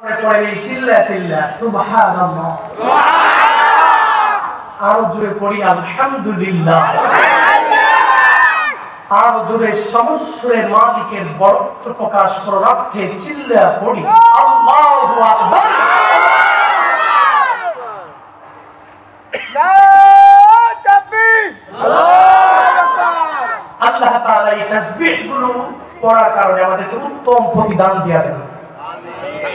পরে চিল্লা চিল্লা সুবহানাল্লাহ। আরও জোরে পড়ি আলহামদুলিল্লাহ। আরও জোরে সমস্যের মালিকের বরত্ব প্রকাশ চিল্লা পড়ি আল্লাহু আকবার। আল্লাহ তাআলা এই তাসবিহগুলো পড়ার কারণে আমাদেরকে উত্তম প্রতিদান দিয়া দেন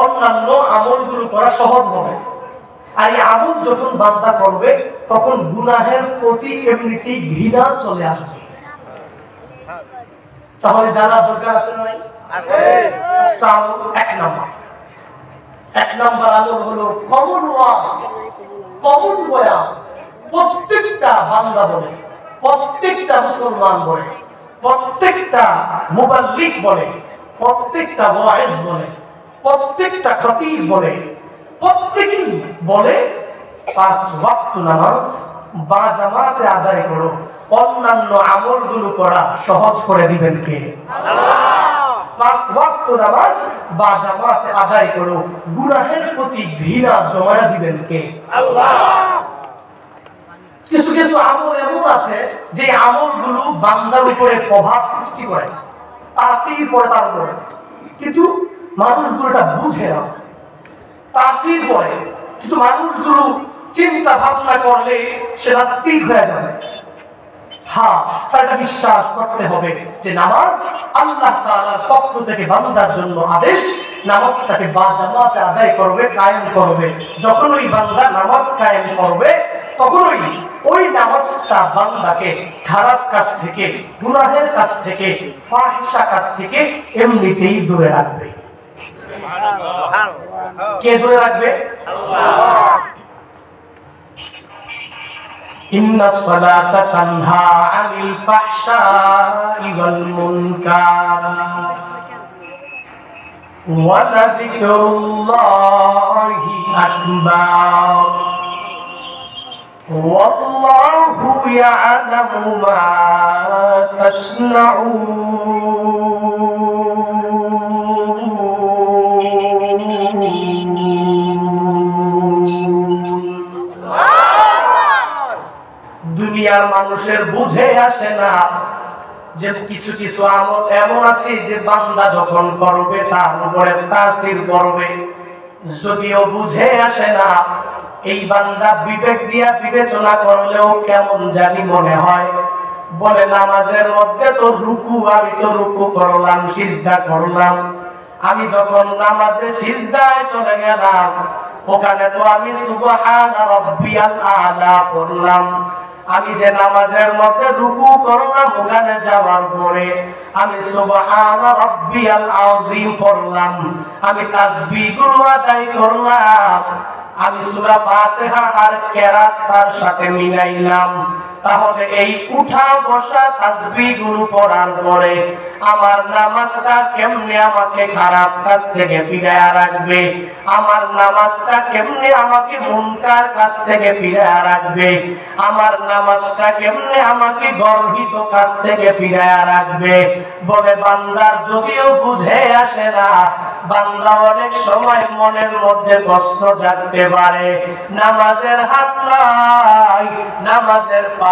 অন্যান্য আমলগুলো করা সহজ হবে। আর এই আমল যখন বান্দা করবে তখন গুনাহের প্রতি এমনিতেই ঘৃণা চলে আসবে। তাহলে জানা দরকার আছে নাই? এক নম্বর। এক নম্বর আমল হলো কমন কমন প্রত্যেকটা বান্দা বলে প্রত্যেকটা মুসলমান বলে প্রত্যেকটা মুবাল্লিক বলে প্রত্যেকটা ওয়াইজ বলে। প্রত্যেকটা খতিব বলে, প্রত্যেকেই বলে, পাঁচ ওয়াক্ত নামাজ বা জামাতে আদায় করো। অন্যান্য আমলগুলো করা সহজ করে দিবেন কে? পাঁচ ওয়াক্ত নামাজ বা জামাতে আদায় করো। গুনাহের প্রতি ঘৃণা জমা দিবেন কে? কিছু কিছু আমল এমন আছে যে আমলগুলো বান্দার উপরে প্রভাব সৃষ্টি করে। পরে তার উপরে। কিন্তু মানুষগুলো বুঝে না। তাসির পরে কিন্তু মানুষগুলো চিন্তা ভাবনা করলে সেটা স্থির হয়ে যাবে। হ্যাঁ বিশ্বাস করতে হবে যে নামাজ আল্লাহ পক্ষ থেকে বান্দার জন্য আদেশ, নামাজটাকে বা জামাতে আদায় করবে, কায়েম করবে। যখন ওই বান্দা নামাজ কায়েম করবে, তখনই ওই নামাজটা বান্দাকে খারাপ কাজ থেকে, গুনাহের কাজ থেকে, ফাহিশা কাজ থেকে এমনিতেই দূরে রাখবে। কে দূরে রাখবে إن الصلاة تنهى عن الفحشاء والمنكر ولذكر الله أكبر والله يعلم ما تصنعون মানুষের বুঝে আসে না যে কিছু কিছু আমল এমন আছে যে বান্দা যখন করবে তার উপরে তাসির করবে। যদিও বুঝে আসে না, এই বান্দা বিবেক দিয়া বিবেচনা করলেও কেমন জানি মনে হয়। বলে, নামাজের মধ্যে তো রুকু, আমি তো রুকু করলাম, সিজদা করলাম। আমি যখন নামাজে সিজদায় চলে গেলাম, ওখানে তো আমি সুবহান রাব্বিয়াল আলা করলাম আমি যে নামাজের মধ্যে রুকু করলাম ওখানে যাওয়ার পরে আমি সুবহান রাব্বিয়াল আযীম পড়লাম। আমি তাসবিহগুলো আদায় করলাম। আমি সূরা ফাতিহা আর কেরাত তার সাথে মিলাইলাম। তাহলে এই উঠা বসা তাসবিহগুলো পড়ার পরে আমার নামাজটা কেমনে আমাকে খারাপ কাজ থেকে ফিরায় রাখবে? আমার নামাজটা কেমনে আমাকে মুনকার কাজ থেকে ফিরায় রাখবে? আমার নামাজটা কেমনে আমাকে গর্বিত কাজ থেকে ফিরায় রাখবে? বলে, বান্দার যদিও বুঝে আসে না, বান্দা অনেক সময় মনের মধ্যে কষ্ট জাগতে পারে। নামাজের হাত নাই, নামাজের পা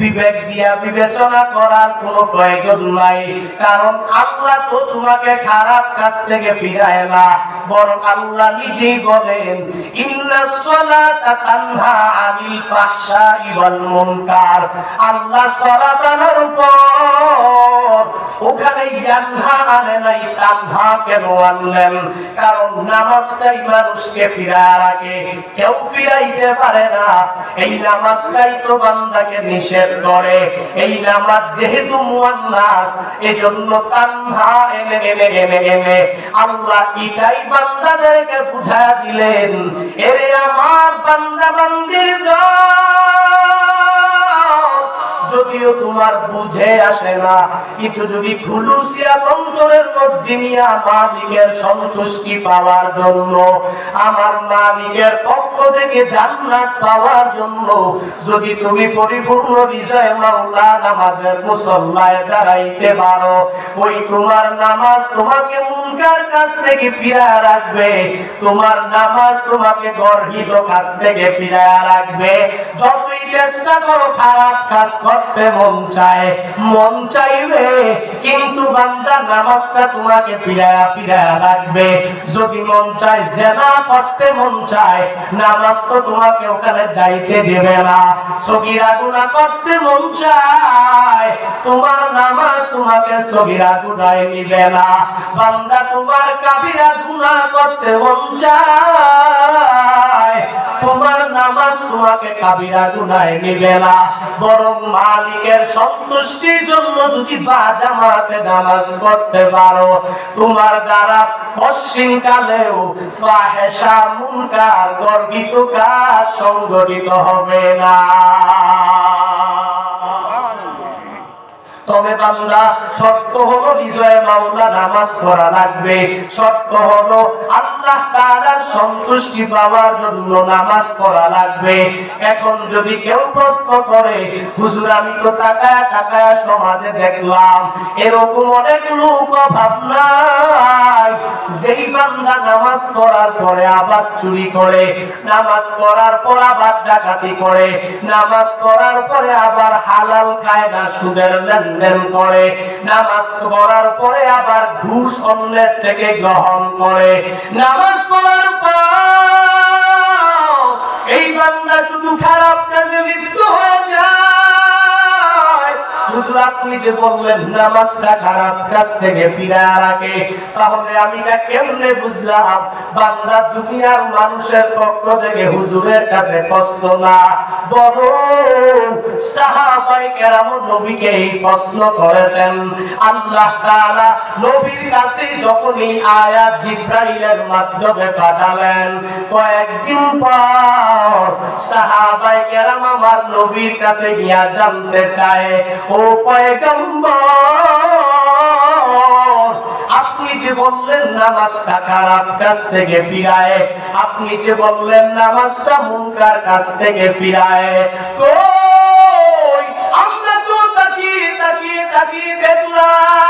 বিবেক দিয়া বিবেচনা করার কোনো প্রয়োজন নাই। কারণ আল্লাহ তো তোমাকে খারাপ কাজ থেকে ফিরায় না, বরং আল্লাহ নিজেই বলেন ওখানে কেন কারণ ফিরায় রাখে কেউ ফিরাইতে পারে না। এই নামাজটাই নিষেধ করে এই নামাজ যেহেতু মুয়ান্নাস, এজন্য তানহা এনে এনে এনে এনে। আল্লাহ এটাই বান্দাদেরকে বুঝা দিলেন, এরে আমার বান্দা বান্দির সন্তুষ্টি পাওয়ার জন্য, আমার পক্ষ থেকে জান্নাত পাওয়ার জন্য, যদি তুমি পরিপূর্ণ মাওলা নামাজের মুসল্লায় দাঁড়াইতে পারো। ওই তোমার নামাজ তোমাকে কাছ থেকে রাখবে। তোমার নামাজ তোমাকে কাছ থেকে রাখবে। খারাপ কাজ মন চায়, মন চাইবে, কিন্তু বান্দা নামাজটা তোমাকে ফিরায়া ফিরায়া রাখবে যদি মন চায়, জেনা করতে মন চায়, নামাজ তো তোমাকে ওখানে যাইতে দেবে না। সগিরা গুণা করতে মন চায়, তোমার নামাজ তোমাকে সগিরা গুণায় নিবে না। বান্দা তোমার কাবিরা গুণা করতে মন চায়, তোমার নামাজ তোমাকে কাবিরা গুনায় নিবে না। বরং মালিকের সন্তুষ্টির জন্য যদি বাজামাতে নামাজ পড়তে পারো, তোমার দ্বারা পশ্চিম কালেও ফাহেসা মুনকার, গর্বিত কাজ সংগঠিত হবে না। তবে বান্দা, শর্ত হলো বিজয় মাওলা নামাজ পড়া লাগবে। শর্ত হলো আল্লাহ তাআলার সন্তুষ্টি পাওয়ার জন্য নামাজ পড়া লাগবে। এখন যদি কেউ প্রশ্ন করে, হুজুর, আমি তো তাকায় তাকায় সমাজে দেখলাম, এরকম অনেক লোক ভাবনাই যেই বান্দা নামাজ পড়ার পরে আবার চুরি করে, নামাজ পড়ার পর আবার ডাকাতি করে, নামাজ পড়ার পরে আবার হালাল খায় না সুদের লেনদেন করে, নামাজ পড়ার পরে আবার ঘুষ অন্যের থেকে গ্রহণ করে। নামাজ পড়ার পর এই বান্দা শুধু খারাপ কাজে লিপ্ত হয়ে যায় মানুষের পক্ষ থেকে হুজুরের কাছে কষ্ট না কেরাম নবীকে এই প্রশ্ন করেছেন। আল্লাহ নবীর কাছে যখনই আয়াত জিব্রাইলের মাধ্যমে পাঠালেন, কয়েকদিন পর সাহাবাই কেরাম আমার নবীর কাছে গিয়া জানতে চায়, ও আপনি যে বললেন নামাজটা খারাপ কাছ থেকে ফিরায়? আপনি যে বললেন নামাজটা মুনকার কাছ থেকে ফিরায়? তো আমরা তো তাকিয়ে তাকিয়ে তাকিয়ে দেখলাম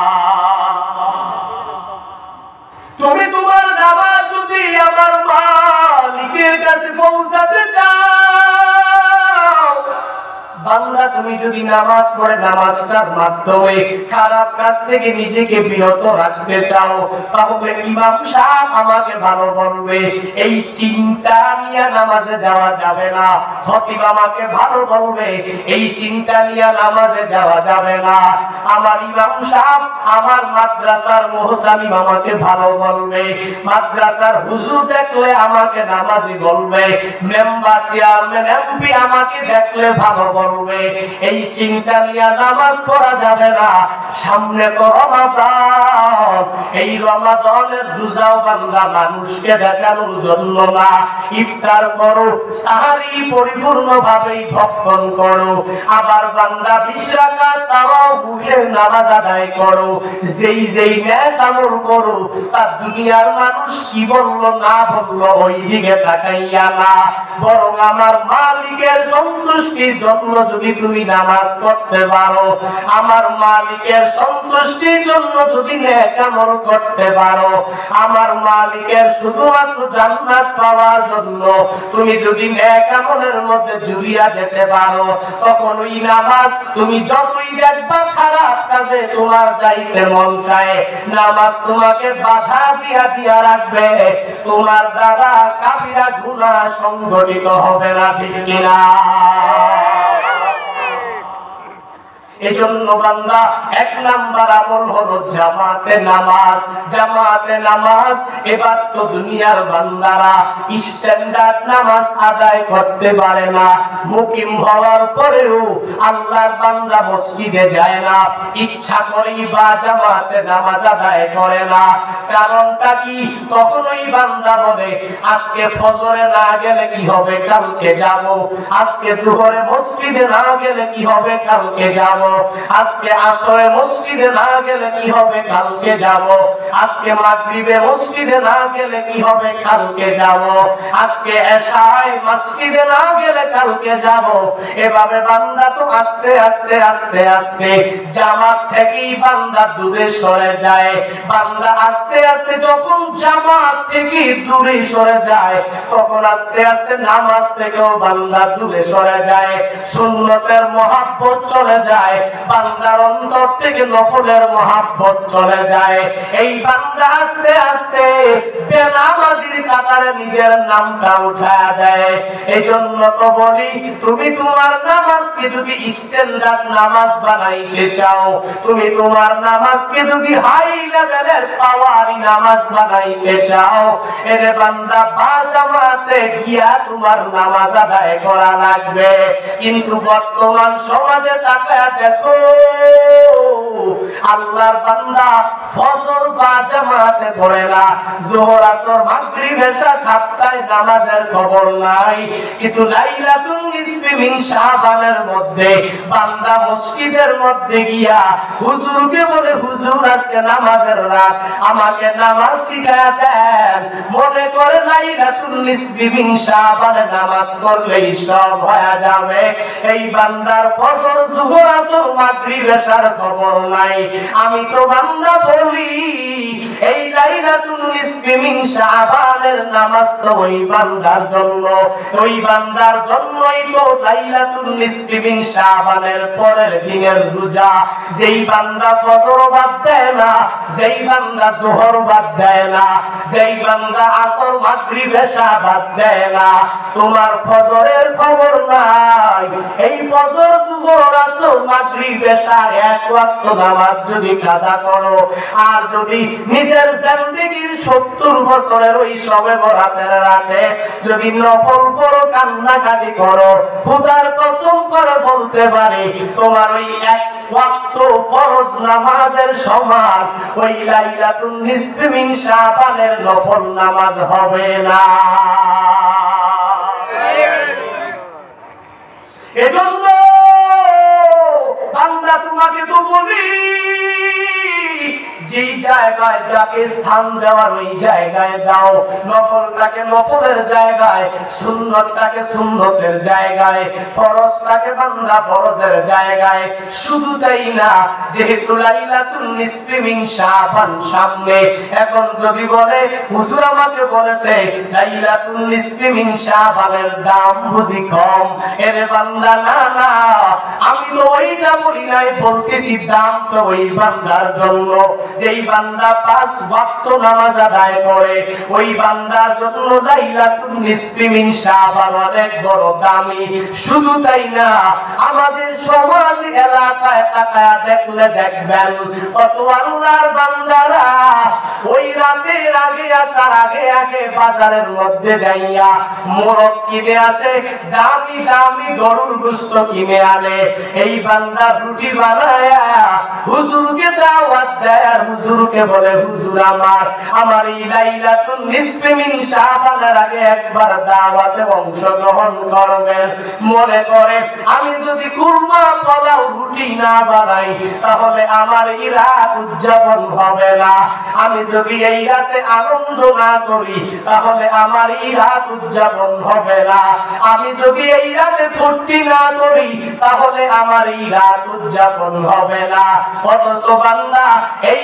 মালিকের কাছে পৌঁছাতে চাও বান্দা তুমি যদি নামাজ পড়ে নামাজটার মাধ্যমে খারাপ কাজ থেকে নিজেকে বিরত রাখতে চাও, তাহলে ইমাম আমাকে ভালো বলবে। এই চিন্তা নিয়ে নামাজে যাওয়া যাবে না। আমাকে ভালো বলবে, এই চিন্তা নিয়ে নামাজে যাওয়া যাবে না। আমার ইমাম আমার মাদ্রাসার মোহতামিম আমাকে ভালো বলবে। মাদ্রাসার হুজুর দেখলে আমাকে নামাজি বলবে। মেম্বার চেয়ারম্যান, এমপি আমাকে দেখলে ভালো বলবে। এই চিন্তা নিয়ে নামাজ পড়া যাবে না। সামনে তো রমাদান। এই রমাদানের দুজাও বান্দা মানুষকে দেখানোর জন্য না। ইফতার করো, সাহারি পরিপূর্ণ ভাবেই ভক্ষণ করো। আবার বান্দা বিশ্রাকা তারাও বুঝে নামাজ আদায় করো। যেই যেই ন্যায় আমল করো তার দুনিয়ার মানুষ কি বলল, না বলল, ওই দিকে তাকাইয়া না। বরং আমার মালিকের সন্তুষ্টির জন্য যদি তুমি নামাজ পড়তে পারো। আমার মালিকের সন্তুষ্টির জন্য যদি ন্যাক আমল করতে পারো, আমার মালিকের শুধুমাত্র জান্নাত পাওয়ার জন্য তুমি যদি ন্যাক আমলের মধ্যে জুড়িয়া যেতে পারো তখন ওই নামাজ তুমি যতই দেখবা খারাপ কাজে তোমার যাইতে মন চায়। নামাজ তোমাকে বাধা দিয়া দিয়া রাখবে। তোমার দ্বারা কাবিরা গুণা সংগঠিত হবে না, ঠিক কিনা? এজন্য বান্দা, এক নাম্বার আমল হলো জামাতে নামাজ। জামাতে নামাজ, এবার তো দুনিয়ার বান্দারা স্ট্যান্ডার্ড নামাজ আদায় করতে পারে না। মুকিম হওয়ার পরেও আল্লাহর বান্দা মসজিদে যায় না। ইচ্ছা করেই বা জামাতে নামাজ আদায় করে না। কারণটা কি? তখনই বান্দা বলে, আজকে ফজরে না গেলে কি হবে? কালকে যাব। আজকে জোহরে মসজিদে না গেলে কি হবে? কালকে যাব। আজকে আসরে মসজিদে না গেলে কি হবে? কালকে যাব। আজকে মাগরিবে মসজিদে না গেলে কি হবে? কালকে যাব। আজকে এশায় মসজিদে না গেলে কালকে যাব। এভাবে বান্দা তো আস্তে আস্তে আস্তে আস্তে জামাত থেকেই বান্দা দূরে সরে যায়। বান্দা আস্তে আস্তে যখন জামাত থেকে দূরে সরে যায়, তখন আস্তে আস্তে নামাজ থেকেও বান্দা দূরে সরে যায়। সুন্নতের মহাব্বত চলে যায়। বান্দার অন্তর থেকে মহাব্বত চলে যায়। এই বান্দা আস্তে আস্তে বেনামাজির কাতারে নিজের নামটা উঠায় দেয়। এই জন্য তো বলি, তুমি তোমার নামাজকে যদি নামাজ বানাইতে চাও, তুমি তোমার নামাজকে যদি হাই লেভেলের পাওয়ারি নামাজ বানাইতে চাও, এর বান্দা বা গিয়া তোমার নামাজ আদায় করা লাগবে। কিন্তু বর্তমান সমাজে তাকায় দেখো, আল্লাহর বান্দা ফজর বা জামাতে পড়ে না। আসর সাতটায় নামাজের খবর নাই। কিন্তু লাইলাতুল শাবানের মধ্যে, বান্দা মসজিদের মধ্যে গিয়া হুজুরকে বলে, হুজুর, আজকে নামাজের রাত। আমাকে নামাজ শিখায়া দেন। মনে করে লাইলাতুল নিসফি শাবানে নামাজ পড়লেই সব হয়ে যাবে। এই বান্দার ফজর, জোহর মাগরিব খবর নাই। আমি তো বান্দা বলি, এই লাইলাতুল নিসফি মিন শাবানের নামাজ তো ওই বান্দার জন্য। ওই বান্দার জন্যই তো লাইলাতুল নিসফি মিন শাবানের পরের দিনের রোজা। যেই বান্দা ফজর বাদ দেয় না, যেই বান্দা জোহর বাদ দেয় না, যেই বান্দা আসর এশা বাদ দেয় না। তোমার ফজরের খবর নাই। এই ফজর জোহর আসর মাগরিব এশা এক ওয়াক্ত নামাজ যদি করো আর যদি নিজের জিন্দেগির সত্তর বছরের ওই সবে বরাতের রাতে যদি নফল করো কান্নাকাটি করো খুদার কসম করে বলতে পারি তোমার ওই এক ওয়াক্ত ফরজ নামাজের সমান ওই লাইলাতুল নিসফি মিন শাবানের নফল নামাজ হবে না। এজন্য বান্দা তোমাকে তো বলি। যেই জায়গায় যাকে স্থান দেওয়ার ওই জায়গায় দাও। নফলটাকে নফলের জায়গায়, সুন্নতটাকে সুন্নতের জায়গায়, ফরজটাকে বান্দা ফরজের জায়গায়। শুধু তাই না, যেহেতু সামনে, এখন যদি বলে, হুজুর আমাকে বলেছে দাম বুঝি কম। এর বান্দা, না না, আমি তো ওইটা বলি নাই, বলতেছি দাম তো ওই বান্দার জন্য। যেই বান্দা পাঁচ ওয়াক্ত নামাজ আদায় করে, ওই লাইলাতুল নিসফি মিন শাবান, অনেক বড় দামি। শুধু তাই না, আমাদের সমাজ এলাকায় তাকায় দেখলে দেখবেন, কত আল্লাহর বান্দারা ওই রাতের আগে আসার আগে আগে বাজারের মধ্যে যাইয়া মোরগ কিনে আসে, দামি দামি গরুর গুস্ত কিনে আনে। এই বান্দা রুটি বানায় হুজুরকে দাওয়াত দেয় হুজুরকে বলে, হুজুর আমার আমার এই লাইলাতুন নিসফে মিন শাবানের আগে একবার দাওয়াতে অংশগ্রহণ করবেন। মনে করে, আমি যদি কুরমা, পোলাও, রুটি না বানাই, তাহলে আমার এই উদযাপন হবে না। আমি যদি এই রাতে আনন্দ না করি, তাহলে আমার এই উদযাপন হবে না। আমি যদি এই রাতে ফুর্তি না করি, তাহলে আমার এই উদযাপন হবে না। অথচ বান্দা, এই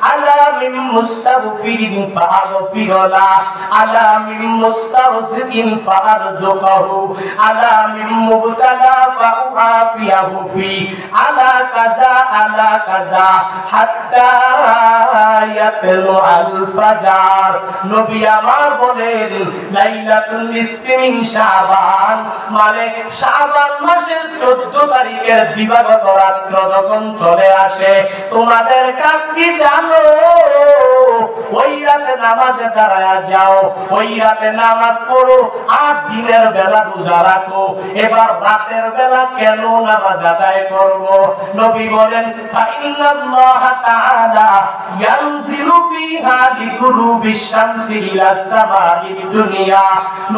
a la من مستغفر فأغفر له على من مسترزق فأرزقه على من مبتلى فأعافيه فيه على كذا على كذا حتى يطلع الفجر নবী আমার বলেন লাইলাতুল নিসফি মিন শাবান মানে শাবান মাসের 14 তারিখের দিবাগত রাত্র যখন চলে আসে তোমাদের কাছ কি জানো ওই রাতে নামাজে দাঁড়ায় যাও ওই রাতে নামাজ পড়ো, আর দিনের বেলা রোজা রাখো। এবার রাতের বেলা কেন নামাজ আদায় নবী বলেন তাআলা ইয়ানজিলু ফিহা ইলা সামাইদ দুনিয়া।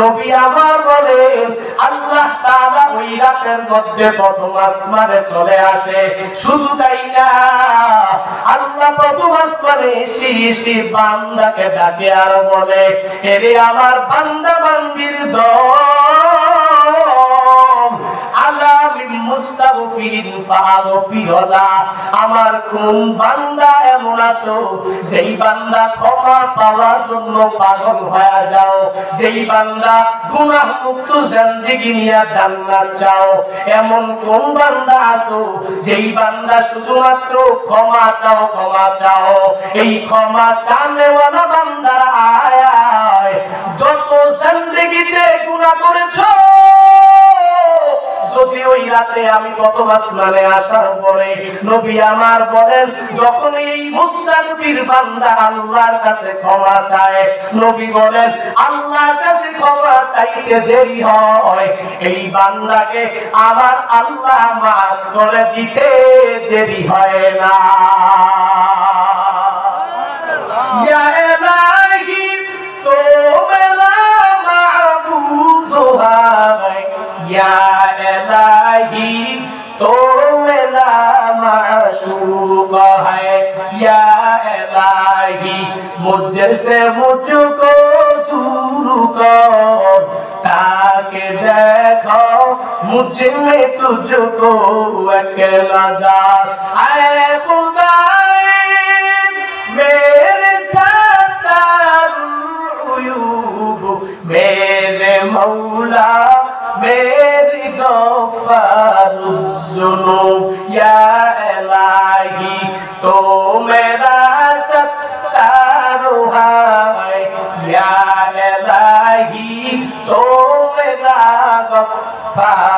নবী আমার বলেন, আল্লাহ তাআলা ওই রাতের মধ্যে প্রথম আসমানে চলে আসে। শুধু তাই না, আল্লাহ প্রথম আসমানে এসে বান্দাকে ডাকে আর বলে এরে আমার বান্দা বান্দির দম আমার কোন বান্দা এমন আছো? যেই বান্দা ক্ষমা পাওয়ার জন্য পাগল হয়ে যাও। যেই বান্দা গুনাহ মুক্ত জিন্দেগি নিয়ে জান্নাত চাও। এমন কোন বান্দা আছো? যেই বান্দা শুধুমাত্র ক্ষমা চাও ক্ষমা চাও। এই ক্ষমা চানেওয়ালা বান্দার আয় আয়। যত জিন্দেগিতে গুনাহ করেছ যদি ওই রাতে আমি কত আসমানে আসার পরে নবী আমার বলেন, যখন এই মুস্তাগফির বান্দা আল্লাহর কাছে ক্ষমা চায়, নবী বলেন, আল্লাহর কাছে ক্ষমা চাইতে দেরি হয়। এই বান্দাকে আমার আল্লাহ মাফ করে দিতে দেরি হয় না। ইয়া लगी तो मेरा है या मुझसे मुझको दूर को ताकि देखो मुझमें तुझको अकेला दार है मेरे साथ मेरे मौला मेरे غفار الذنوب يا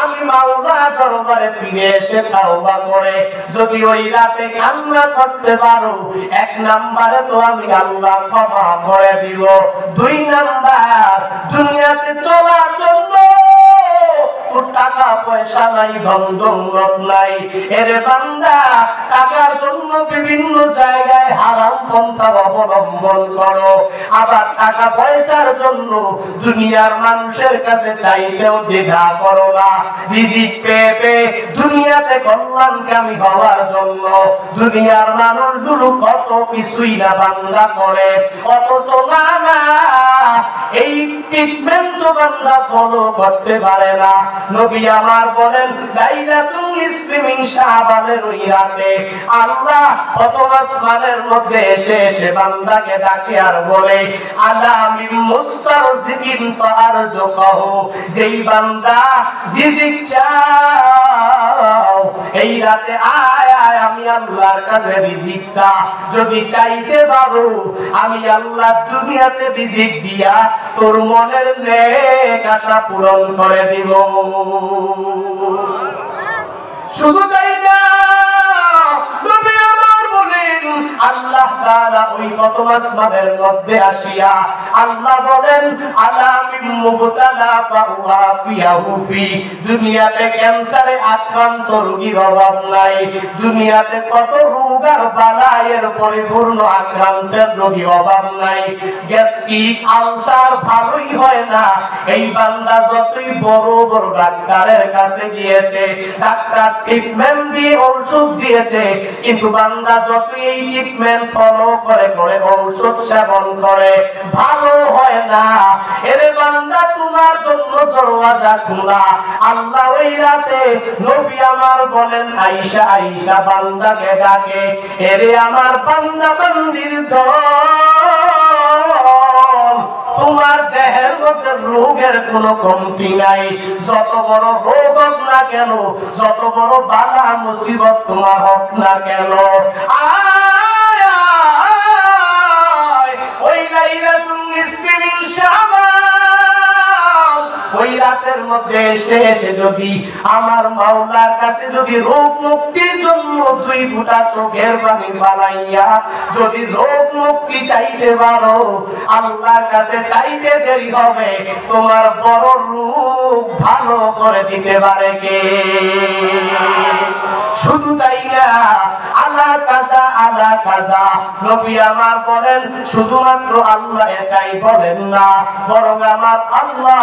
আমি করে, যদি ওই রাতে পারো, এক নাম্বারে তো আমি দুই নাম্বার, দুনিয়াতে চলার জন্য পয়সা নাই, ধন দৌলত নাই। এরে বান্দা টাকার জন্য বিভিন্ন জায়গায় হারাম পন্থা অবলম্বন করো। আবার টাকা পয়সার জন্য দুনিয়ার মানুষের কাছে চাইতেও দ্বিধা করো না। রিজিক পেয়ে পেয়ে দুনিয়াতে কল্যাণকামী হওয়ার জন্য দুনিয়ার মানুষগুলো কত কিছুই না বান্দা করে। অথচ না না, এই ট্রিটমেন্ট বান্দা ফলো করতে পারে না। নবী আমার বলেন, লাইলাতুল নিসফি মিন শাবানের রাতে আল্লাহ প্রথম আসমানের মধ্যে এসে এসে বান্দাকে ডাকে আর বলে, আলা মিন মুস্তারজিকিন ফারজুকাহু যেই বান্দা রিজিক চাও, এই রাতে আয় আয়, আমি আল্লাহর কাছে রিজিক চা যদি চাইতে পারো, আমি আল্লাহ দুনিয়াতে রিজিক দিয়া তোর মনের নেক আশা পূরণ করে দিব। শুধু তাই না আল্লাহ তাআলা ওই প্রথম মধ্যে আসিয়া আল্লাহ বলেন, আলা মুবতালা ফাহুয়া ফিয়াহু দুনিয়াতে ক্যান্সারে আক্রান্ত রোগীর অভাব নাই। দুনিয়াতে কত রোগ আর বালায়ের পরিপূর্ণ আক্রান্তের রোগী অভাব নাই। গ্যাস্ট্রিক আলসার ভালোই হয় না? এই বান্দা যতই বড় বড় ডাক্তারের কাছে গিয়েছে, ডাক্তার ট্রিটমেন্ট দিয়ে ঔষধ দিয়েছে, কিন্তু বান্দা যতই এই ট্রিটমেন্ট ফলো করে করে ঔষধ সেবন করে। ভালো হয় না। এরে বান্দা তোমার জন্য দরওয়াজা খোলা। আল্লাহ ওই রাতে নবী আমার বলেন আইসা আইসা বান্দাকে ডাকে। এরে আমার বান্দা বান্দির দল তোমার দেহের মধ্যে রোগের কোনো কমতি নাই। যত বড় রোগ হোক না কেন যত বড় বালা মুসিবত তোমার হোক না কেন। আয়, ওই লাইলাতুন নিসফি মিন শাবান ওই রাতের মধ্যে এসে এসে যদি আমার মাওলার কাছে যদি রোগ মুক্তির জন্য দুই ফুটা চোখের পানি বানাইয়া যদি রোগ মুক্তি চাইতে পারো, আল্লাহর কাছে চাইতে দেরি হবে, তোমার বড় রূপ ভালো করে দিতে পারে কে? শুধু তাই না, আল্লাহ কাজা আল্লাহ কাজা নবী আমার বলেন, শুধুমাত্র আল্লাহ এটাই বলেন না, বরং আমার আল্লাহ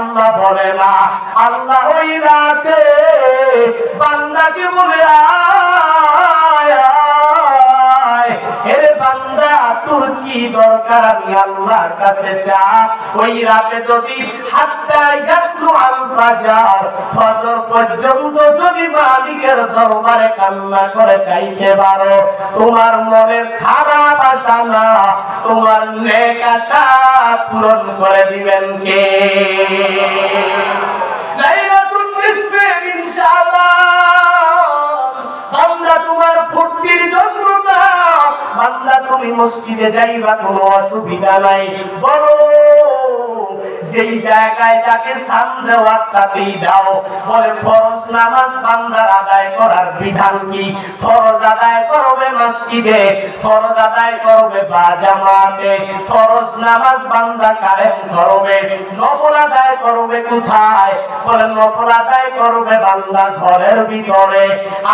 বলে না। আল্লাহ ওই রাতে বান্দাকে বলে আয়। কি দরকার আল্লাহর কাছে চা ওই রাতে যদি হাত্তা ইয়াতলু আল ফাজার, ফজর পর্যন্ত যদি মালিকের দরবারে কান্না করে চাইতে পারো, তোমার মনের খারাপ আশা না, তোমার নেক আশা পূরণ করে দিবেন কে? মিন শাবান তোমার ফুর্তির জন্য বান্দা তুমি মসজিদে যাইবা কোনো অসুবিধা নাই। বড় যেই জায়গায় যাকে স্থান দেওয়ার তাতেই দাও। বলে ফরজ নামাজ বান্দার আদায় করার বিধান কি? ফরজ আদায় করবে মসজিদে, ফরজ আদায় করবে বা জামাতে, ফরজ নামাজ বান্দা কায়েম করবে। নফল আদায় করবে কোথায়? বলে নফল আদায় করবে বান্দা ঘরের ভিতরে।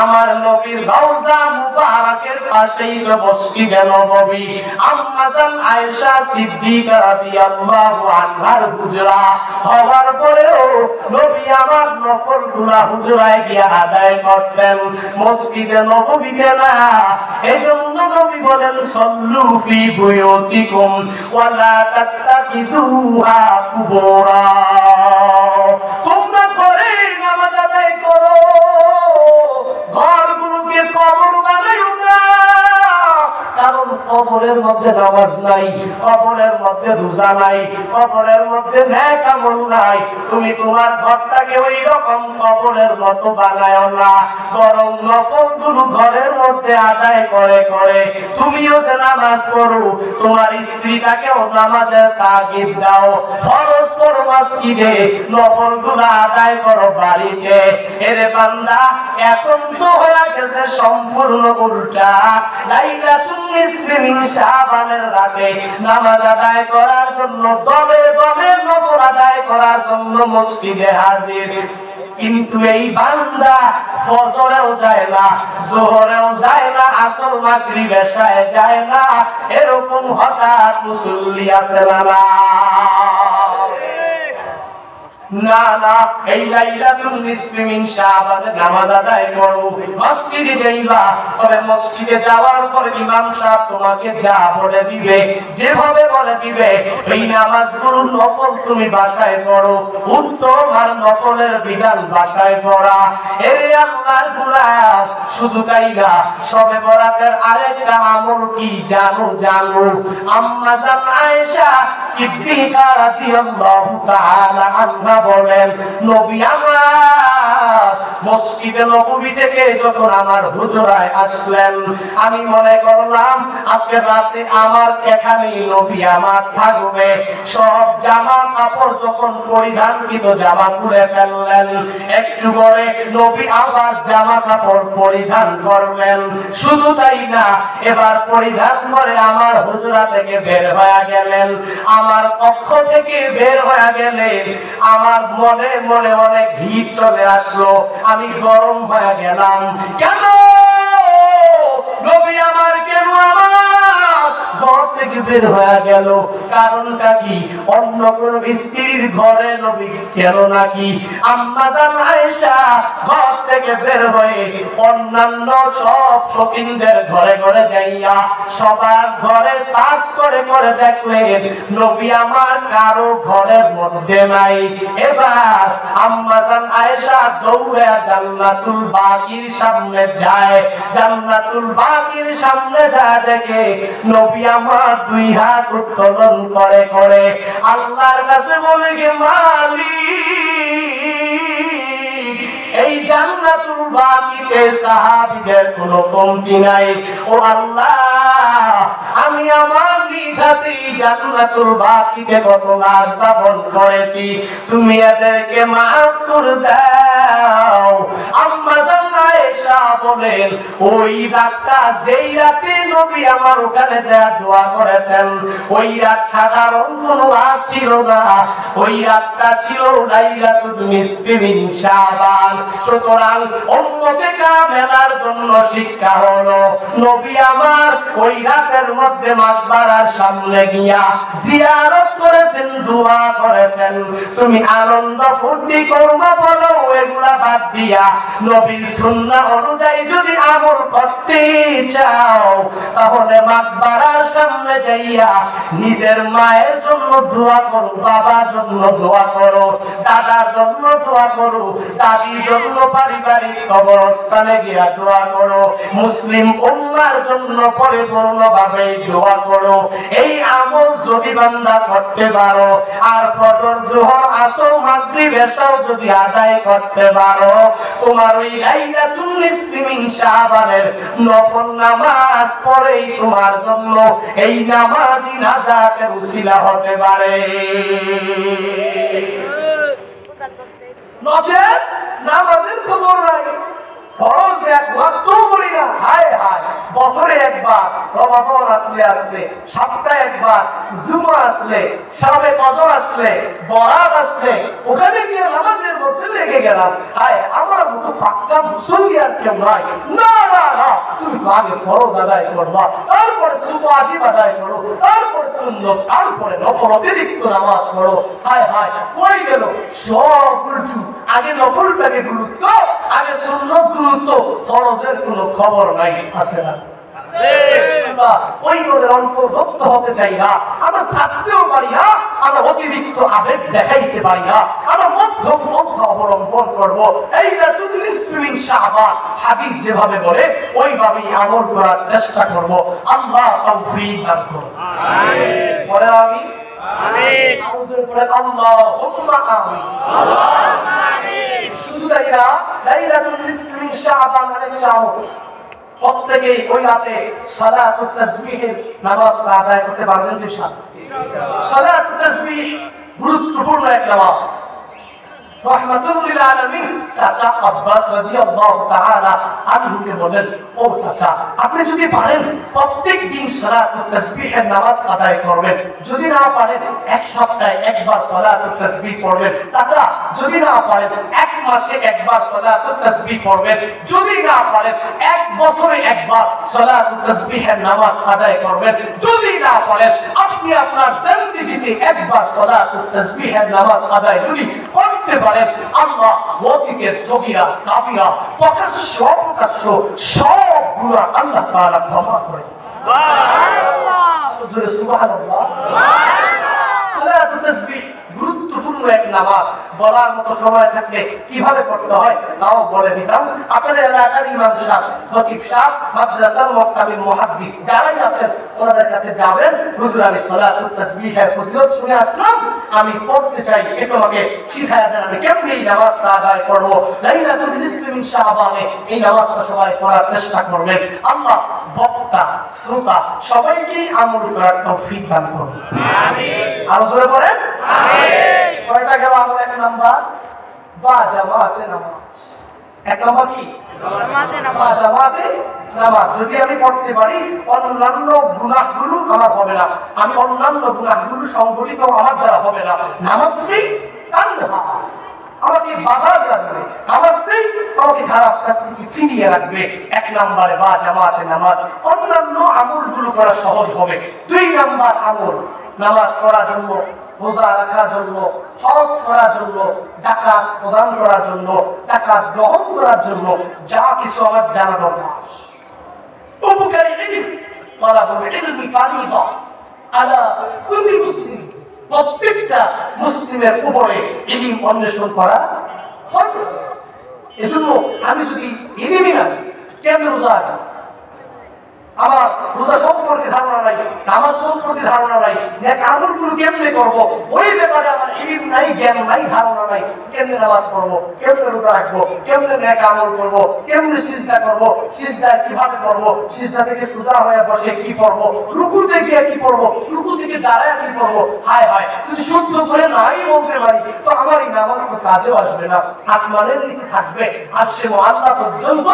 আমার নবীর রওজা মুবারকের পাশেই তো মসজিদে নববী আম্মাজান আয়েশা সিদ্দিকা রাদিয়াল্লাহু আনহার হুজরা, হওয়ার পরেও নবী আমার নফলগুলা হুজরায় গিয়ে আদায় করতেন। মসজিদে নববীতে না এই জন্য নবী বলেন, সল্লু ফি ওয়ালা তাত্তাকিদুহা কুবুরা। কবরের মধ্যে নামাজ নাই, কবরের মধ্যে রোজা নাই, কবরের মধ্যে ন্যাক আমল নাই। তুমি তোমার ঘরটাকে ওই রকম কবরের মতো বানায় না, বরং নকলগুলো ঘরের মধ্যে আদায় করে করে। তুমিও যে নামাজ পড়ো, তোমার স্ত্রীটাকেও নামাজের তাগিদ দাও। ফরজ করো মসজিদে নকলগুলো আদায় করো বাড়িতে। এরে বান্দা, এখন তো হয়ে গেছে সম্পূর্ণ উল্টা। লাইলাতুল মিন শাবানের রাতে নামাজ আদায় করার জন্য দলে দলে নফল আদায় করার জন্য মসজিদে হাজির। কিন্তু এই বান্দা ফজরেও যায় না, জোহরেও যায় না, আসর মাগরিব এশায় যায় না। এরকম হঠাৎ মুসল্লি আছে না না না, এই লাইলাতুল নিসফি মিন শাবানে, নামাজ আদায় করো। মসজিদে যাইবা, তবে মসজিদে যাওয়ার পর ইমাম সাহেব তোমাকে যা বলে দিবে, যেভাবে বলে দিবে, এই নামাজগুলো নফল তুমি বাসায় পড়ো, উত্তম আর নফলের বিধান বাসায় পড়া। এর আল্লাহর গুলাম, শুধু তাই না, সবে বরাতের আরেকটা আমল কি জানো জানো? আম্মা জান আয়েশা সিদ্দিকা রাদিয়াল্লাহু তাআলা আনহা বলেন, নবী আমার, মসজিদে নববী থেকে যখন আমার আসলেন, আমি মনে করলাম, আজকে রাতে আমার নবী আমার থাকবে। সব জামা কাপড় যখন জামা খুলে ফেললেন, একটু পরে নবী আবার জামা কাপড় পরিধান করলেন। শুধু তাই না, এবার পরিধান করে আমার হুজরা থেকে বের হয়ে গেলেন। আমার কক্ষ থেকে বের হয়ে গেলেন আমার মনে মনে অনেক ভিড় চলে আসলো। আমি গরম হয়ে গেলাম। কেন? থেকে বের হয়ে গেল। কারণটা কি? অন্য কোন স্ত্রীর ঘরে নবী কেন নাকি? আম্মা ঘর থেকে বের হয়ে অন্যান্য সব ঘরে ঘরে যাইয়া সবার ঘরে করে করে নবী আমার কারও ঘরের মধ্যে নাই। এবার আম্মা দৌড়ে জান্নাতুল বাকির সামনে যায়। জান্নাতুল বাকির সামনে যা দেখে, নবী আমার দুই হাত উত্তোলন করে করে। আল্লাহর কাছে বলে গে মালিক। এই জান্নাতুল বাকিতে সাহাবীদের কোনো কমতি নাই। ও আল্লাহ, আমি আমার নিজ জান্নাতুল বাকিতে কত লাশ দাফন করেছি। তুমি এদেরকে মাফ করে দাও। আম্মা এসা বলেন, ওই রাতটা যেই রাতে নবী আমার ওখানে যা দোয়া করেছেন, ওই রাত সাধারণ কোনো রাত ছিল না। ওই রাতটা ছিল লাইলাতুল নিসফি মিন শাবান। সুতরাং উম্মতে কামেলার জন্য শিক্ষা হলো? নবী আমার ওই রাতের মধ্যে সামনে গিয়া জিয়ারত করেছেন, দোয়া করেছেন। তুমি আনন্দ ফুর্তি বলো, এগুলা বাদ দিয়া। নবীর অনুযায়ী যদি আমল করতে চাও, তাহলে সামনে যাইয়া নিজের মায়ের জন্য দোয়া করো, বাবার জন্য দোয়া করো, দাদার জন্য দোয়া করো, দাদির জন্য পারিবারিক কবরস্থানে গিয়া দোয়া করো। মুসলিম উম্মার জন্য পরিপূর্ণভাবে দোয়া করো। এই আমল যদি বান্দা করতে পারো, আর ফজর, জোহর, আসর, মাগরিব এসাও যদি আদায় করতে পারো, তোমার ওই লাইলাতুল নিসফি মিন শাবানের নফল নামাজ পড়েই তোমার জন্য এই নামাজি নাজাতের উসিলা হতে পারে। নচেত নামাজের খবর নাই। ফরজ এক না, হায় হায়, বছরে একবার আসলে আসলে, সপ্তাহে একবার, জুমা আসলে আসলে, বরাত আসলে, ওখানে গিয়ে নামাজের মধ্যে লেগে গেলাম। হায়, আমার মতো পাক্কা মুসল্লি আর কেউ না না না, তুমি আগে ফরজ আদায় করবা তারপরে সুপাজিব আদায় করো, তারপরে সুন্নত, তারপরে নফল অতিরিক্ত নামাজ পড়ো। হায় হায়, কই গেল? সব উল্টু আগে নফলটাকে গুরুত্ব, আগে সুন্নত গুরুত্ব ফরজের কোনো খবর নাই আছে না? আমরা ওই রোলের অন্তর্ভুক্ত হতে চাই না। আমরা ছাড়তেও পারি না আমরা অতিরিক্ত আবেগ দেখাইতে পারি না। আমরা মধ্যম পন্থা অবলম্বন করব। এই রাতুল শাহবান হাদিস যেভাবে বলে ওইভাবেই আমল করার চেষ্টা করব। আল্লাহ তৌফিক দান করুন। বলে আমি? আউযু করে আল্লাহুম্মা আমিন। শুধু না লাইলাতুল নিসফি শাহবান আলাইহি চাও প্রত্যেকেই ওই রাতে সালাতুত তাসবিহের নামাজ আদায় করতে পারবেন ইনশাআল্লাহ। সালাতুত তাসবিহ গুরুত্বপূর্ণ এক নামাজ। যদি না পারেন, এক একবার বছরে একবার নামাজ আদায় করবেন। যদি না পারেন, আপনি আপনার একবার তাসবিহের নামাজ আদায় যদি করতে পারেন আল্লাহ অতীতের সগীরা কাবিরা প্রকাশ্য অপ্রকাশ্য সব গুণা আল্লাহ তাআলা ক্ষমা করে জোরে সুবহানাল্লাহ। সালাতুত তাসবিহ। গুরুত্বপূর্ণ এক নামাজ বলার মতো সময় থাকলে কীভাবে পড়তে হয় তাও বলে দিতাম। আপনাদের এলাকার ইমাম সাহেব খতিব সাহেব মাদ্রাসার মক্তাবির মুহাদ্দিস যারাই আছেন ওনাদের কাছে যাবেন। হুজুর আমি তাসবিহের ফজিলত শুনে আসলাম। আমি পড়তে চাই আমাকে শিখায়া দেন আমি কেমনি এই নামাজটা আদায় করব। লাইলাতুল নিসফি মিন শাবানে এই নামাজটা সবাই পড়ার চেষ্টা করবেন। আল্লাহ বক্তা শ্রোতা সবাইকে আমল করার তৌফিক দান করুন। আমিন। আরও জোরে পড়েন আমিন। কয়টা গেল আমরা এক নাম্বার। বা জামাতে নামাজ। এক নাম্বার কি? বা জামাতে নামাজ। যদি আমি পড়তে পারি অন্যান্য গুনাহগুলো আমার হবে না। আমি অন্যান্য সংগঠিত আমার দ্বারা হবে না। আমাকে বাধা রাখবে আমাকে খারাপ কাজ থেকে ফিরিয়ে রাখবে এক নম্বরে বা জামাতে নামাজ। অন্যান্য আমলগুলো করা সহজ হবে। দুই নাম্বার আমল নামাজ পড়ার জন্য রোজা রাখার জন্য, হজ করার জন্য জাকাত প্রদান করার জন্য জাকাত গ্রহণ করার জন্য যা কিছু আমার জানা দরকার। উপকারী ইলম, তলাবুল ইলমি ফারিদা, আলা কুল্লি মুসলিম, প্রত্যেকটা মুসলিমের উপরে ইলম অন্বেষণ করা ফরজ। এজন্য আমি যদি ইলমই না কেন রোজা আমার রোজা সম্পর্কে ধারণা নাই, নামাজ সম্পর্কে ধারণা নাই কেমনে করব? ওই ব্যাপারে আমার নাই, জ্ঞান নাই, ধারণা নাই। কেমনে নামাজ পড়ব? কেমনে রোজা রাখব? কেমনে আমল করব? কেমনে সিজদা করব? সিজদা কীভাবে করব? সিজদা থেকে সোজা হয়ে বসে কি পড়ব? রুকু থেকে কি পড়ব? রুকু থেকে দাঁড়ায় কি পড়ব? হায় হায়, যদি শুদ্ধ করে নাই বলতে পারি, তো আমার এই নামাজ তো কাজেও আসবে না। আসমানের নিচে থাকবে। আর সে আল্লাহ পর্যন্ত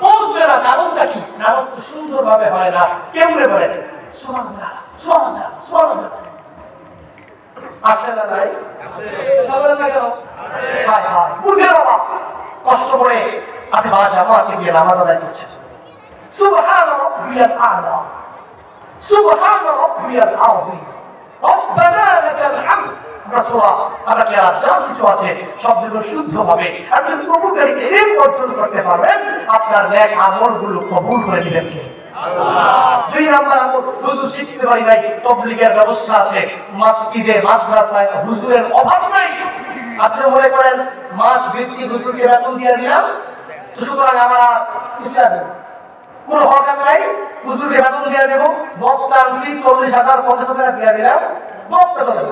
পৌঁছবে না কারণটা কি? নামাজ তো সুন্দর ভাবে হয় না। কেমনে সুবহানাল্লাহ আছে না নাই? হায় হায়, বুঝে বাবা। কষ্ট করে আপনি বাবা জামাতে গিয়ে নামাজ আদায় করছেন। সুবহান রাব্বিয়াল আ'লা, সুবহান রাব্বিয়াল আযীম। রব্বানা লাকাল হামদ। রাসূলা আমরা যা কিছু আছে সবগুলো শুদ্ধ হবে। আর যদি উপকারী এলেম অর্জন করতে পারবেন আপনার ন্যাক আমলগুলো কবুল করে দিবেন কে? দুই নাম্বার আমল শিখতে পারি নাই তবলিগের ব্যবস্থা আছে। মসজিদে মাদ্রাসায় হুজুরের অভাব নাই। আপনি মনে করেন মাস হুজুরকে বেতন দিয়ে দিলাম? সুতরাং আমার লাগবে কোনো নাই হুজুরকে বেতন দিয়ে দেবো। বক্তা আনছি চল্লিশ হাজার পঞ্চাশ হাজার দিয়ে দিলাম। বক্তা চলে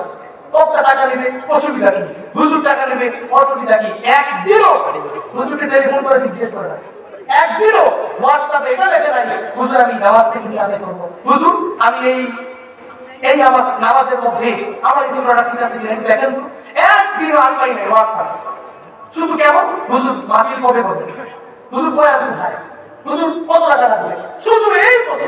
বক্তা টাকা নেবে, অসুবিধা কি? হুজুর টাকা নেবে, অসুবিধা কি? একদিনও হুজুরকে টেলিফোন করে জিজ্ঞেস করে না। একদিনও হোয়াটসঅ্যাপে এটা লেখে নাই হুজুর, আমি নামাজ থেকে আদায় করব। হুজুর, আমি এই এই নামাজ, নামাজের মধ্যে আমার ইসলামটা ঠিক আছে দেখেন একদিনও আমি পাই নাই হোয়াটসঅ্যাপে শুধু কেমন? হুজুর মাটির কবে করবে হুজুর কয় আমি খাই হুজুর কত টাকা লাগবে? শুধু এই প্রশ্ন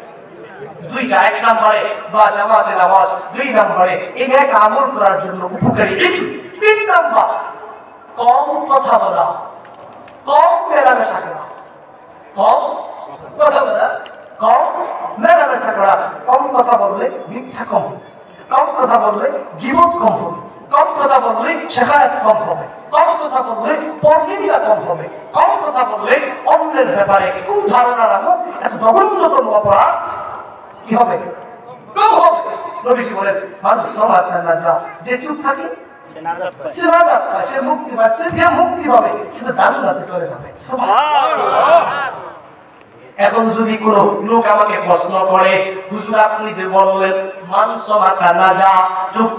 দুইটা, এক নম্বরে বা জামাতে নামাজ, দুই নম্বরে এক আমল করার জন্য উপকারী। তিন নম্বর, কম কথা বলা। কম মেলামেশা করা। কম কথা বলা। কম মেলামেশা করা। কম কথা বললে মিথ্যা কম কম কথা বললে জীবন কম হবে। কম কথা বললে শেখায়ত কম হবে। কম কথা বললে পরনিন্দা কম হবে। কম কথা বললে অন্যের ব্যাপারে কোন ধারণা রাখো এত জঘন্যতম অপরাধ। কি হবে? কম হবে নবীজি বলেন মানুষ সমাজ না যে চুপ থাকে সে নাজাত পায়, সে মুক্তি পায় সে যে মুক্তি পাবে সে তো জান্নাতে চলে যাবে। এখন যদি কোন লোক আমাকে প্রশ্ন করে হুজুর আপনি যে বললেন চুপ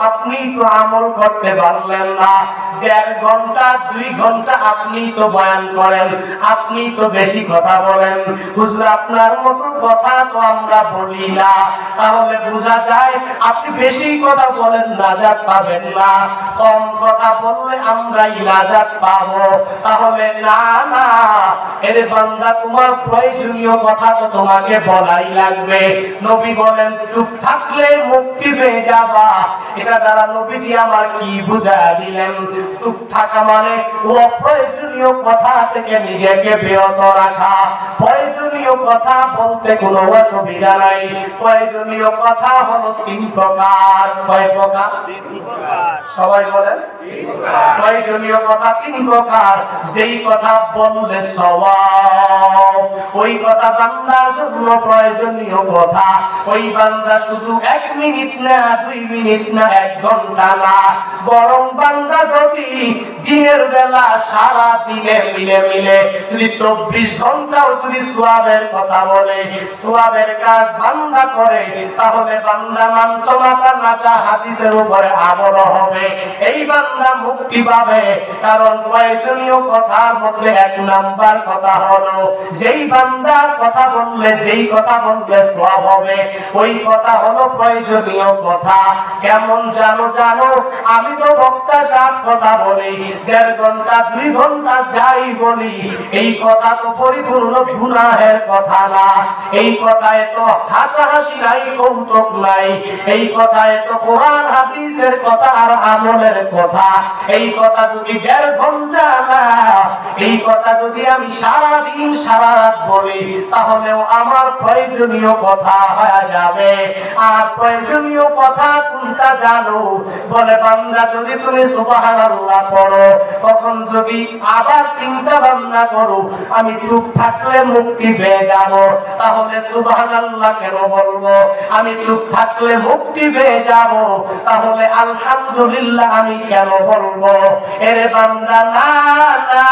আপনি তো আমল করতে পারলেন না। দেড় ঘণ্টা, দুই ঘণ্টা আপনি তো বয়ান করেন, আপনি তো বেশি কথা বলেন। হুজুর, আপনার মতো কথা তো আমরা বলি না। তাহলে বোঝা যায়, আপনি বেশি কথা বলেন, নাজাত পাবেন না। কম কথা বললে আমরাই নাজাত পাবো। তাহলে না না, এর বান্দা, তোমার প্রয়োজনীয় কথা তো তোমাকে বলাই লাগবে। নবী বলেন, চুপ থাকলে মুক্তি পেয়ে যাবা। এটা দ্বারা নবীজি আমার কি বুঝা দিলেন? চুপ থাকা মানে অপ্রয়োজনীয় কথা থেকে নিজেকে বিরত রাখা। প্রয়োজনীয় কথা বলতে কোনো অসুবিধা নাই। প্রয়োজনীয় কথা হলো তিন প্রকার। কয় প্রকার? সবাই বলেন। প্রয়োজনীয় কথা তিন প্রকার। যেই কথা বললে সবাব ওই কথা বান্দার জন্য প্রয়োজনীয় কথা। ওই বান্দা শুধু এক মিনিট না, দুই মিনিট না, এক ঘণ্টা না। বরং বান্দা যদি দিনের বেলা সারা দিনে মিলে মিলে যদি চব্বিশ ঘন্টাও যদি সোয়াবের কথা বলে, সোয়াবের কাজ বান্দা করে, তাহলে বান্দা মাংস হাদিসের উপরে আমল হবে। এই বান্দা মুক্তি পাবে, কারণ প্রয়োজনীয় কথার মধ্যে এক নাম্বার কথা হলো, যেই বান্দার কথা বললে, যেই কথা বললে সব হবে। ওই কথা হলো প্রয়োজনীয় কথা। কেমন জানো জানো? আমি তো বক্তা সাত কথা বলি। দেড় ঘণ্টা, দুই ঘণ্টা যাই বলি। এই কথা তো পরিপূর্ণ গুনাহের কথা না। এই কথায় তো হাসাহাসি নাই, কৌতুক নাই। এই কথায় তো কোরআন, হাদিসের কথা আর আমলের কথা। এই কথা যদি দেড় ঘণ্টা না, এই কথা যদি আমি সারা দিন সারা রাত বলি তাহলেও আমার প্রয়োজনীয় কথা হয়ে যাবে। আর প্রয়োজনীয় কথা কোনটা জানো? বলে, বান্দা, যদি তুমি সুবহানাল্লাহ পড়ো, তখন যদি আবার চিন্তা ভাবনা করো, আমি চুপ থাকলে মুক্তি পেয়ে যাব। তাহলে সুবহানাল্লাহ কেন বলব? আমি চুপ থাকলে মুক্তি পেয়ে যাব। তাহলে আলহামদুলিল্লাহ আমি কেন বলব? এরে বান্দা, না না।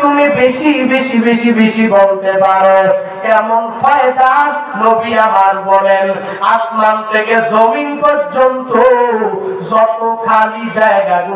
তুমি বেশি বেশি বেশি বেশি বলতে পারো, কেমন ফায়দা? নবী আমার বলেন, আসমান থেকে জমিন পর্যন্ত যত খালি জায়গাগুলো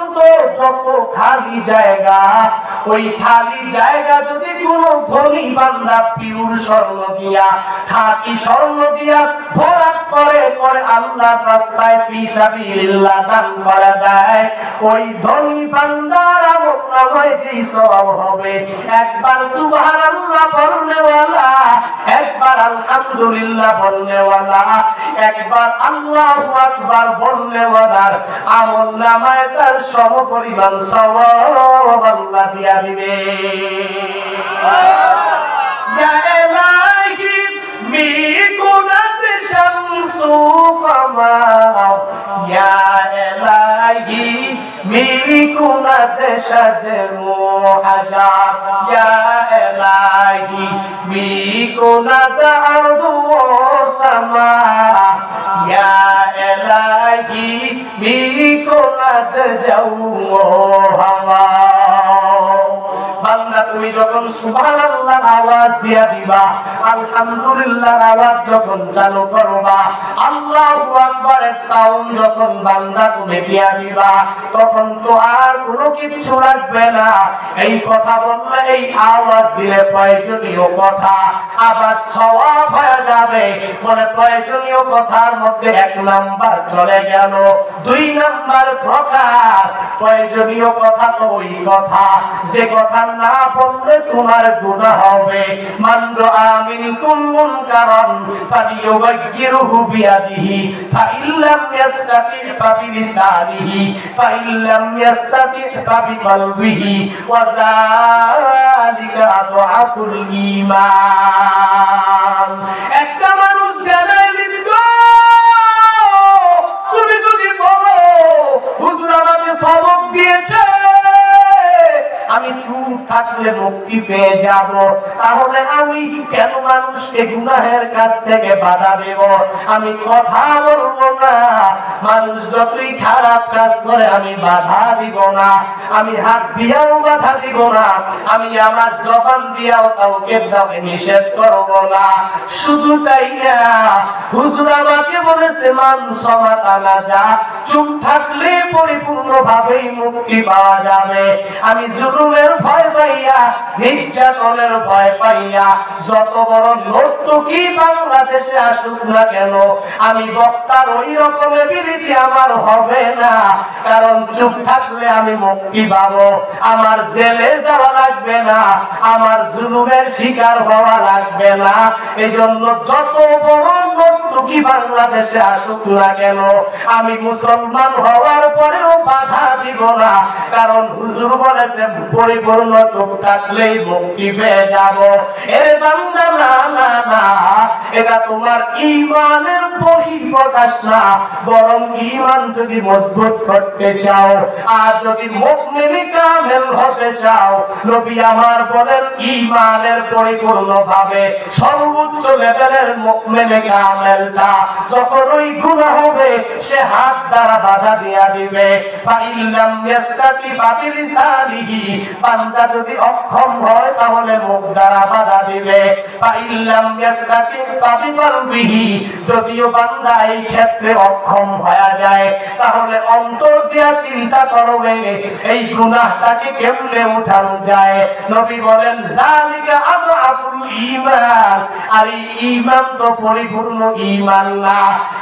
যত খালি জায়গা, ওই খালি জায়গা যদি কোনো ধনী বান্দা পিউর স্বর্ণ দিয়া, খাঁটি স্বর্ণ দিয়া ভরাট করে করে আল্লাহ রাস্তায় ফিসাবিলিল্লাহ দান করে দেয়, ওই ধনী বান্দার আমল নামায় যেই সওয়াব হবে। একবার সুবহানাল্লাহ বলনেওয়ালা একবার আলহামদুলিল্লাহ বলনেওয়ালা একবার আল্লাহু আকবার বলনেওয়ালার আমল নামায় তার সম সবাল্লা দিয়া দিবে। মি কোনা معصوم يا إلهي ملكنا شجر حجا يا إلهي ملكنا أرض وسماء يا إلهي ملكنا جو هوا বান্দা, তুমি যখন সুবহানাল্লাহ আওয়াজ দিয়া দিবা, আলহামদুলিল্লাহ আওয়াজ যখন চালু করবা, আল্লাহু আকবারের সাউন্ড যখন বান্দা তুমি দিয়া দিবা, তখন তো আর কোনো কিছু লাগবে না। এই কথা বললে, এই আওয়াজ দিলে প্রয়োজনীয় কথা। আবার সওয়াব হয়ে যাবে বলে প্রয়োজনীয় কথার মধ্যে এক নাম্বার চলে গেল, দুই নাম্বার প্রকার। প্রয়োজনীয় কথা তো ওই কথা। যে কথা না পড়লে তোমার গুণা হবে। মান্দ আমিন কুমুন কারণ ফালিয়ুগাইয়িরহু বিয়াদিহি, ফাইল্লাম ইয়াস্তাতি ফাবিলিসানিহি, ফাইল্লাম ইয়াস্তাতি ফাবিকলবিহি, ওয়া যালিকা আদআফুল ঈমান। আমি চুপ থাকলে মুক্তি পেয়ে যাব। তাহলে আমি কেন মানুষকে গুনাহের কাছ থেকে বাধা দেব? আমি কথা বলব না। মানুষ যতই খারাপ কাজ করে, আমি বাধা দিব না। আমি হাত দিয়েও বাধা দিব না। আমি আমার জবান দিয়েও কাউকে দামে নিষেধ করব না। শুধু তাই না, হুজুর আমাকে বলেছে, মান সমাতানা যা। চুপ থাকলে পরিপূর্ণ ভাবেই মুক্তি পাওয়া যাবে। আমি জুলুমের ভয় পাইয়া নির্যাতনের ভয় পাইয়া, যত বড় নর্তকী বাংলাদেশে আসুক না কেন, আমি বক্তার ওই রকমের বিরীতি আমার হবে না। কারণ চুপ থাকলে আমি মুক্তি পাবো। আমার জেলে যাওয়া লাগবে না, আমার জুলুমের শিকার হওয়া লাগবে না। এজন্য যত বড় নর্তকী বাংলাদেশে আসুক না কেন? আমি মুসলমান হওয়ার পরেও বাধা দিব না। কারণ হুজুর বলেছে পরিপূর্ণ চোখ থাকলেই মুক্তি পেয়ে যাব। এর বান্দা না না না। এটা তোমার ইমানের বহিঃপ্রকাশ না। বরং ইমান যদি মজবুত করতে চাও, আর যদি মুকমিনি কামেল হতে চাও, নবী আমার বলেন, ইমানের পরিপূর্ণ ভাবে সর্বোচ্চ লেভেলের মুকমিনি দিয়া যদিও বান্দা এই ক্ষেত্রে অক্ষম হয়ে যায়, তাহলে অন্তর দিয়া চিন্তা করবে এই গুনাহটাকে কেমনে উঠানো যায়? নবী বলেন ঈমান। আর এই ঈমান তো পরিপূর্ণ ঈমান। না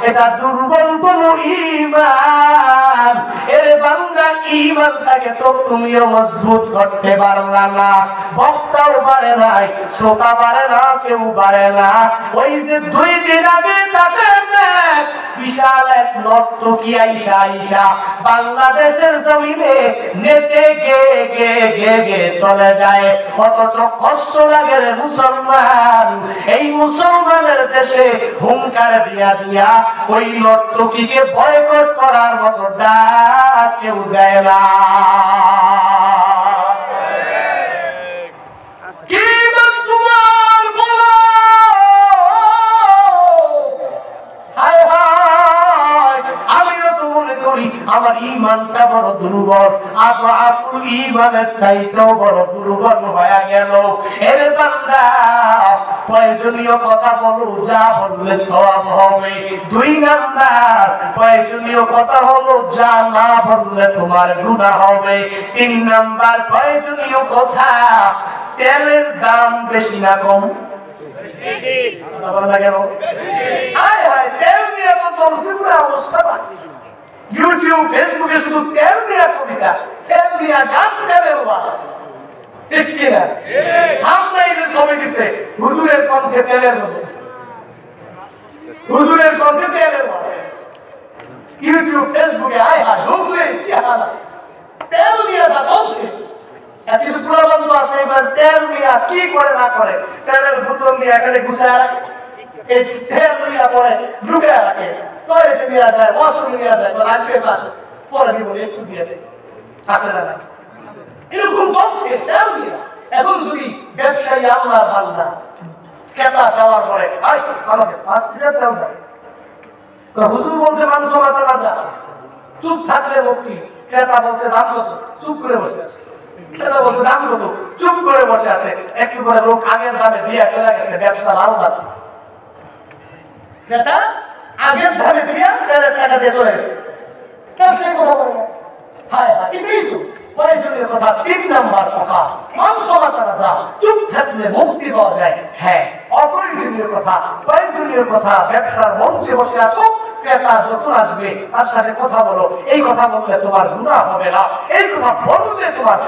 এটা দুর্বলতম ঈমান এর তো তুমিও মজবুত করতে পারলা না। বক্তাও পারে নাই, শ্রোতা পারে না, কেউ পারে না। ওই যে দুই দিন আগে বিশাল এক আইসা আইসা বাংলাদেশের জমিনে নেচে গে গে গে গে চলে যায়। অথচ কষ্ট লাগে মুসলমান। এই মুসলমানের দেশে হুঙ্কার দিয়া দিয়া ওই নর্তকীকে বয়কট করার মতো ডাক কেউ দেয় না। আমার ইমানটা বড় দুর্বল। আর আপু ইমানের চাইতেও বড় দুর্বল হয়ে গেল। এর বান্দা, প্রয়োজনীয় কথা বলো, যা বললে সব হবে। দুই নাম্বার, প্রয়োজনীয় কথা হলো যা না বললে তোমার গুণা হবে। তিন নাম্বার, প্রয়োজনীয় কথা, তেলের দাম বেশি না কম? হায়, তেল দিয়ে তো পুরো অবস্থা। ইউটিউব ফেসবুকে শুধু তেল দিয়া কবিতা তেল দিয়া গান তেলের ওয়াজ। ঠিক কিনা? সামনে যে ছবি দিছে হুজুরের কণ্ঠে তেলের রসে হুজুরের কণ্ঠে তেলের ওয়াজ। ইউটিউব ফেসবুকে আয় ঢুকলে কি হাল। তেল দিয়া তা চলছে। কিছু প্রবন্ধ আছে এবার তেল দিয়া কি করে না করে তেলের বোতল দিয়ে এখানে গুছায় রাখে। এই ঠেল দিয়া পরে ঢুকে রাখে। টয়লেটে দেওয়া যায় ওয়াশরুমে দেওয়া যায় তো লাগবে পাশে পরে দিব একটু দিয়ে দেয় আছে না এরকম চলছে দিয়া এখন যদি ব্যবসায়ী আল্লাহ বান্দা ক্রেতা যাওয়ার পরে আই আমাকে পাঁচ হাজার তেল দেয় হুজুর বলছে মানুষ মাথা যা। চুপ থাকলে মুক্তি। ক্রেতা বলছে, দাম কত? চুপ করে বসে আছে। ক্রেতা বলছে, দাম কত? চুপ করে বসে আছে। একটু করে লোক আগের দামে দিয়ে চলে গেছে, ব্যবসা লাল ক্রেতা আগের ধারে দিয়ে তেলের টাকা দিয়ে চলে এসেছে। সে কথা বলে? না। হায়, এটাই তো প্রয়োজনীয় কথা। তিন নাম্বার কথা মাংস মাতারা যা, চুপ থাকলে মুক্তি পাওয়া যায়। হ্যাঁ অপ্রয়োজনীয় কথা প্রয়োজনীয় কথা, ব্যবসার মঞ্চে বসে আছো। ক্রেতা আসবে, তার সাথে কথা বলো। এই কথা বললে তোমার গুণা হবে না। এই কথা বললে তোমার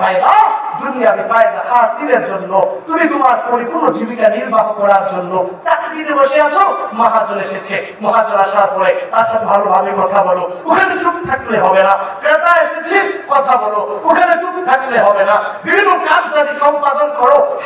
তুমি পরিপূর্ণ জীবিকা নির্বাহ করার জন্য চাকরিতে বসে আছো মহাজন এসেছে। মহাজন আসার পরে তার সাথে ভালোভাবে কথা বলো। ওখানে চুপ থাকলে হবে না। ক্রেতা এসেছে, কথা বলো। ওখানে চুপ থাকলে হবে না। বিভিন্ন কাজ সম্পাদন করো।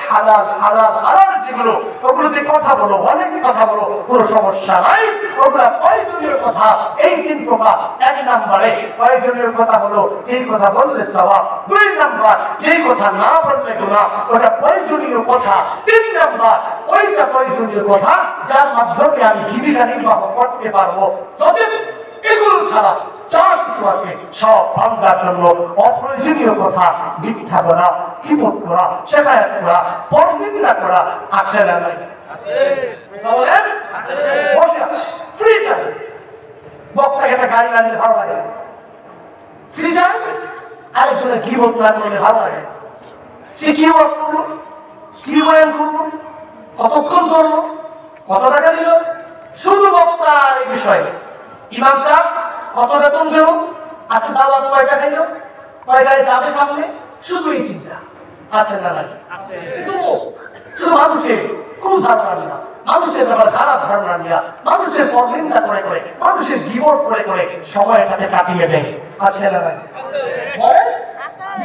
যেগুলো, ওগুলোতে কথা বলো, অনেক কথা বলো। কোনো সমস্যা নাই। ওগুলা প্রয়োজনীয় কথা এই তিন প্রকার। এক নম্বরে প্রয়োজনীয় কথা হলো যেই কথা বললে স্বভাব দুই নাম্বার যেই কথা না বললে গুণা ওটা প্রয়োজনীয় কথা। তিন নাম্বার ওইটা প্রয়োজনীয় কথা যার মাধ্যমে আমি জীবিকা নির্বাহ করতে পারব। যদি এগুলো ছাড়া যা কিছু আছে সব বান্দার জন্য অপ্রয়োজনীয় কথা মিথ্যা বলা কিমত করা শেখায়ত করা পরনিন্দা করা আসে না নাই? বলেন? বসে আছে। ফ্রি টাইম বক্তাকে একটা না নিলে ভালো লাগে। ফ্রি টাইম আরেকজনের কিমত না করলে ভালো লাগে। সে কি করল কি বয়ান করল কতক্ষণ করল কত টাকা দিল? শুধু বক্তার এই বিষয়ে। ইমাম সাহেব কত বেতন দেব? আজকে দাওয়াত কয়টা খাইল? কয়টায় যাবে সামনে? শুধু এই চিন্তা। আছে না নাই? শুধু মানুষের কোন ধারণা নিয়া মানুষের ব্যাপারে খারাপ ধারণা নিয়া মানুষের পরনিন্দা করে করে মানুষের জীবন করে করে সময়টাকে কাটিয়ে দেয়। আছে না?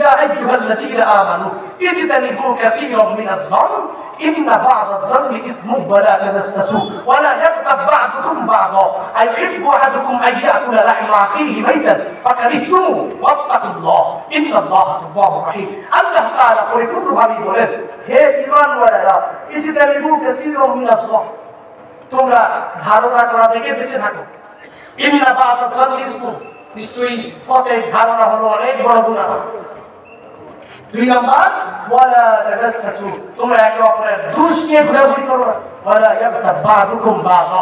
يا أيها الذين آمنوا اجتنبوا كثيرا من الظن إن بعض الظن إثم ولا تجسسوا ولا يغتب بعضكم بعضا أيحب أحدكم أن يأكل لحم أخيه ميتا فكرهتموه واتقوا الله إن الله تواب رحيم الله تعالى পরিপূর্ণ ভাবে বলেন হে ঈমান ওয়ালারা ইজতানিবু কাসীরাম মিনাস ظن তোমরা ধারণা করা থেকে বেঁচে থাকো ইন্না বা'দা ظن إثم নিশ্চয়ই পথে ধারণা হলো অনেক বড় গুণা দুই নম্বর, ওয়ালা তাজাসসু তোমরা একে অপরের দুষ নিয়ে ঘোরাঘুরি করো না। ওয়ালা ইয়াগতাব বা'দুকুম বা'দা।